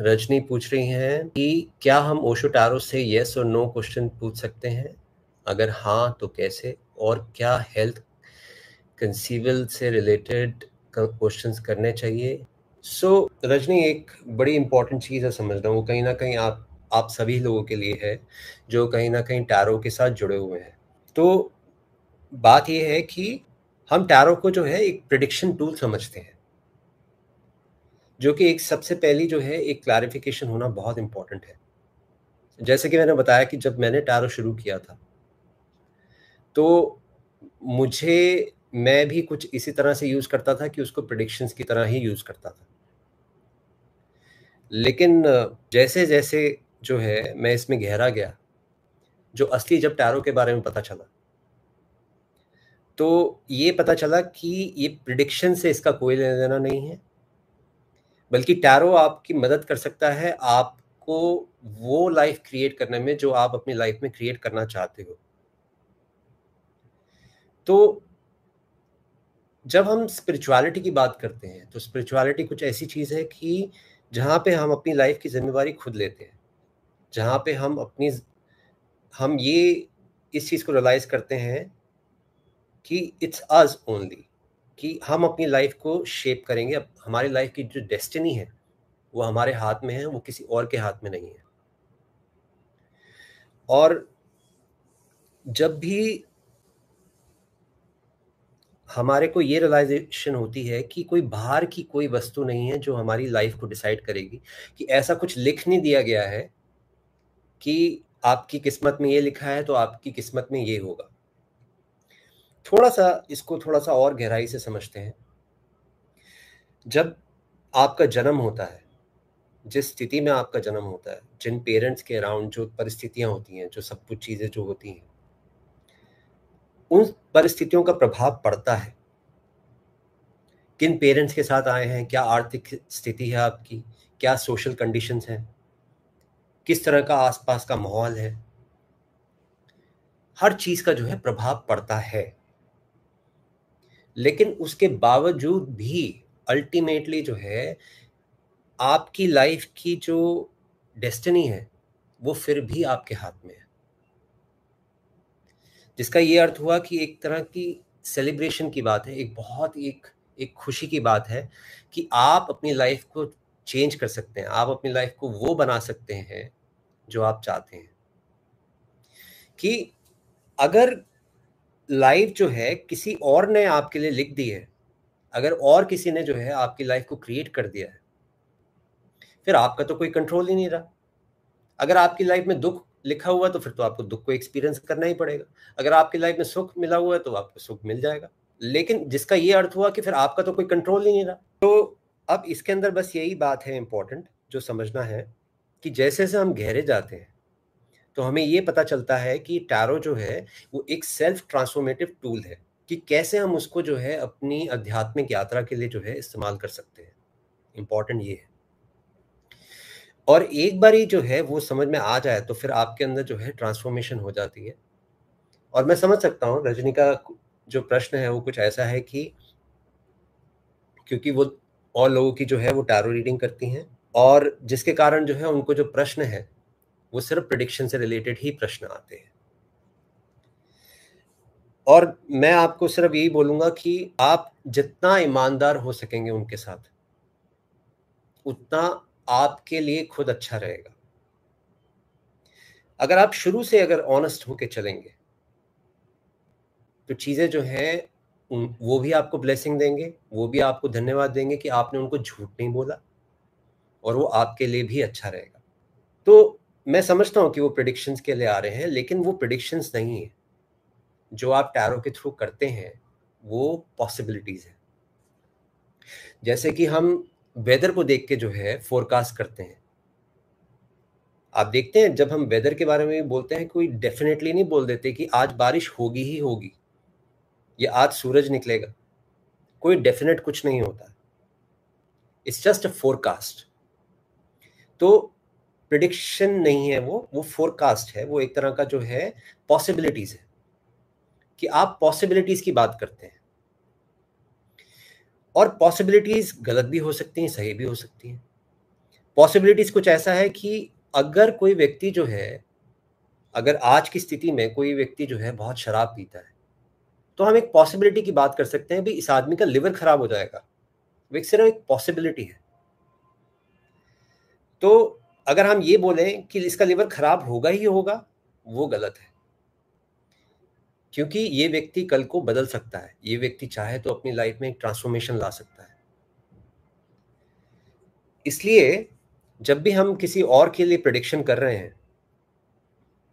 रजनी पूछ रही हैं कि क्या हम ओशो टारो से यस और नो क्वेश्चन पूछ सकते हैं? अगर हाँ तो कैसे? और क्या हेल्थ कंसीवल से रिलेटेड क्वेश्चंस करने चाहिए? सो so, रजनी एक बड़ी इंपॉर्टेंट चीज़ है समझ रहा हूँ। कहीं ना कहीं आप आप सभी लोगों के लिए है जो कहीं ना कहीं टैरो के साथ जुड़े हुए हैं। तो बात यह है कि हम टैरो को जो है एक प्रिडिक्शन टूल समझते हैं। जो कि एक सबसे पहली जो है, एक क्लैरिफिकेशन होना बहुत इंपॉर्टेंट है। जैसे कि मैंने बताया कि जब मैंने टैरो शुरू किया था तो मुझे, मैं भी कुछ इसी तरह से यूज़ करता था कि उसको प्रिडिक्शंस की तरह ही यूज़ करता था। लेकिन जैसे जैसे जो है, मैं इसमें गहरा गया, जो असली जब टैरो के बारे में पता चला तो ये पता चला कि ये प्रिडिक्शन से इसका कोई लेना देना नहीं है। बल्कि टैरो आपकी मदद कर सकता है आपको वो लाइफ क्रिएट करने में जो आप अपनी लाइफ में क्रिएट करना चाहते हो। तो जब हम स्पिरिचुअलिटी की बात करते हैं तो स्पिरिचुअलिटी कुछ ऐसी चीज़ है कि जहाँ पे हम अपनी लाइफ की जिम्मेवारी खुद लेते हैं, जहाँ पे हम अपनी हम ये, इस चीज़ को रियलाइज़ करते हैं कि इट्स अज ओनली कि हम अपनी लाइफ को शेप करेंगे। अब हमारी लाइफ की जो डेस्टिनी है, वो हमारे हाथ में है, वो किसी और के हाथ में नहीं है। और जब भी हमारे को ये रियलाइजेशन होती है कि कोई बाहर की कोई वस्तु नहीं है जो हमारी लाइफ को डिसाइड करेगी, कि ऐसा कुछ लिख नहीं दिया गया है कि आपकी किस्मत में ये लिखा है तो आपकी किस्मत में ये होगा। थोड़ा सा इसको थोड़ा सा और गहराई से समझते हैं। जब आपका जन्म होता है, जिस स्थिति में आपका जन्म होता है, जिन पेरेंट्स के अराउंड जो परिस्थितियाँ होती हैं, जो सब कुछ चीज़ें जो होती हैं, उन परिस्थितियों का प्रभाव पड़ता है। किन पेरेंट्स के साथ आए हैं, क्या आर्थिक स्थिति है आपकी, क्या सोशल कंडीशंस हैं, किस तरह का आसपास का माहौल है, हर चीज़ का जो है प्रभाव पड़ता है। लेकिन उसके बावजूद भी अल्टीमेटली जो है, आपकी लाइफ की जो डेस्टिनी है, वो फिर भी आपके हाथ में है। जिसका ये अर्थ हुआ कि एक तरह की सेलिब्रेशन की बात है, एक बहुत एक एक खुशी की बात है कि आप अपनी लाइफ को चेंज कर सकते हैं, आप अपनी लाइफ को वो बना सकते हैं जो आप चाहते हैं। कि अगर लाइफ जो है किसी और ने आपके लिए लिख दी है, अगर और किसी ने जो है आपकी लाइफ को क्रिएट कर दिया है, फिर आपका तो कोई कंट्रोल ही नहीं रहा। अगर आपकी लाइफ में दुख लिखा हुआ तो फिर तो आपको दुख को एक्सपीरियंस करना ही पड़ेगा। अगर आपकी लाइफ में सुख मिला हुआ है तो आपको सुख मिल जाएगा। लेकिन जिसका ये अर्थ हुआ कि फिर आपका तो कोई कंट्रोल ही नहीं रहा। तो अब इसके अंदर बस यही बात है इंपॉर्टेंट जो समझना है कि जैसे जैसे हम गहरे जाते हैं तो हमें ये पता चलता है कि टैरो जो है, वो एक सेल्फ ट्रांसफॉर्मेटिव टूल है कि कैसे हम उसको जो है अपनी आध्यात्मिक यात्रा के लिए जो है इस्तेमाल कर सकते हैं। इंपॉर्टेंट ये है। और एक बार ही जो है वो समझ में आ जाए तो फिर आपके अंदर जो है ट्रांसफॉर्मेशन हो जाती है। और मैं समझ सकता हूँ रजनी का जो प्रश्न है वो कुछ ऐसा है कि क्योंकि वो और लोगों की जो है वो टैरो रीडिंग करती हैं और जिसके कारण जो है उनको जो प्रश्न है वो सिर्फ़ प्रडिक्शन से रिलेटेड ही प्रश्न आते हैं। और मैं आपको सिर्फ़ यही बोलूँगा कि आप जितना ईमानदार हो सकेंगे उनके साथ, उतना आपके लिए खुद अच्छा रहेगा। अगर आप शुरू से अगर ऑनेस्ट होके चलेंगे तो चीज़ें जो हैं वो भी आपको ब्लेसिंग देंगे, वो भी आपको धन्यवाद देंगे कि आपने उनको झूठ नहीं बोला, और वो आपके लिए भी अच्छा रहेगा। तो मैं समझता हूँ कि वो प्रिडिक्शंस के लिए आ रहे हैं, लेकिन वो प्रिडिक्शंस नहीं है। जो आप टैरो के थ्रू करते हैं, वो पॉसिबिलिटीज है। जैसे कि हम वेदर को देख के जो है फोरकास्ट करते हैं। आप देखते हैं, जब हम वेदर के बारे में बोलते हैं, कोई डेफिनेटली नहीं बोल देते कि आज बारिश होगी ही होगी, या आज सूरज निकलेगा। कोई डेफिनेट कुछ नहीं होता। इट्स जस्ट अ फोरकास्ट तो प्रिडिक्शन नहीं है वो वो फोरकास्ट है, वो एक तरह का जो है पॉसिबिलिटीज है, कि आप पॉसिबिलिटीज की बात करते हैं। और पॉसिबिलिटीज गलत भी हो सकती हैं, सही भी हो सकती हैं। पॉसिबिलिटीज कुछ ऐसा है कि अगर कोई व्यक्ति जो है, अगर आज की स्थिति में कोई व्यक्ति जो है बहुत शराब पीता है तो हम एक पॉसिबिलिटी की बात कर सकते हैं भी इस आदमी का लिवर खराब हो जाएगा। सिर्फ़ एक पॉसिबिलिटी है। तो अगर हम ये बोलें कि इसका लिवर खराब होगा ही होगा वो गलत है। क्योंकि ये व्यक्ति कल को बदल सकता है। ये व्यक्ति चाहे तो अपनी लाइफ में एक ट्रांसफॉर्मेशन ला सकता है। इसलिए जब भी हम किसी और के लिए प्रिडिक्शन कर रहे हैं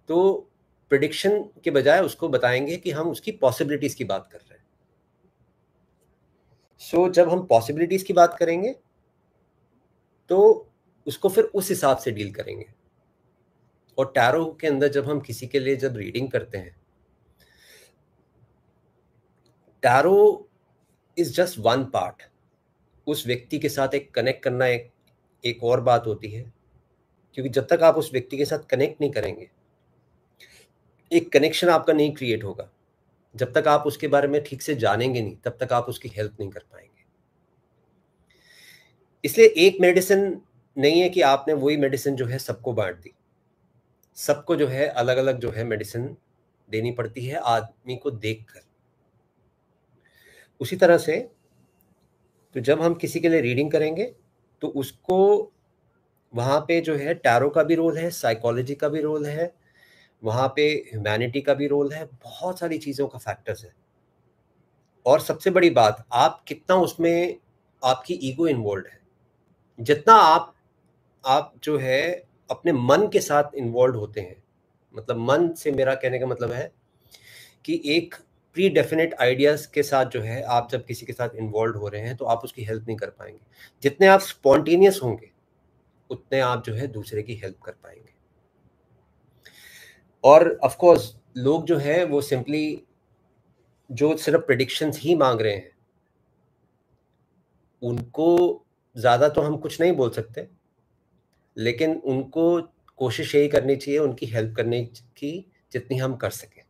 तो प्रिडिक्शन के बजाय उसको बताएँगे कि हम उसकी पॉसिबिलिटीज की बात कर रहे हैं। सो so, जब हम पॉसिबिलिटीज की बात करेंगे तो उसको फिर उस हिसाब से डील करेंगे। और टैरो के अंदर जब हम किसी के लिए जब रीडिंग करते हैं, tarot is just one part. उस व्यक्ति के साथ एक कनेक्ट करना एक एक और बात होती है, क्योंकि जब तक आप उस व्यक्ति के साथ कनेक्ट नहीं करेंगे, एक कनेक्शन आपका नहीं क्रिएट होगा। जब तक आप उसके बारे में ठीक से जानेंगे नहीं, तब तक आप उसकी हेल्प नहीं कर पाएँगे। इसलिए एक मेडिसिन नहीं है कि आपने वही मेडिसिन जो है सबको बांट दी। सबको जो है अलग अलग जो है मेडिसिन देनी पड़ती है आदमी को देखकर। उसी तरह से तो जब हम किसी के लिए रीडिंग करेंगे तो उसको वहाँ पे जो है टैरो का भी रोल है साइकोलॉजी का भी रोल है, वहाँ पे ह्यूमैनिटी का भी रोल है, बहुत सारी चीज़ों का फैक्टर्स है। और सबसे बड़ी बात, आप कितना उसमें आपकी ईगो इन्वॉल्व है। जितना आप आप जो है अपने मन के साथ इन्वॉल्व होते हैं। मतलब मन से मेरा कहने का मतलब है कि एक प्री डेफिनेट आइडियाज़ के साथ जो है आप जब किसी के साथ इन्वॉल्व हो रहे हैं तो आप उसकी हेल्प नहीं कर पाएँगे। जितने आप स्पॉन्टेनियस होंगे, उतने आप जो है दूसरे की हेल्प कर पाएँगे। और ऑफ़ कोर्स लोग जो है वो सिंपली जो सिर्फ़ प्रिडिक्शंस ही मांग रहे हैं, उनको ज़्यादा तो हम कुछ नहीं बोल सकते। लेकिन उनको कोशिश यही करनी चाहिए उनकी हेल्प करने की जितनी हम कर सकें।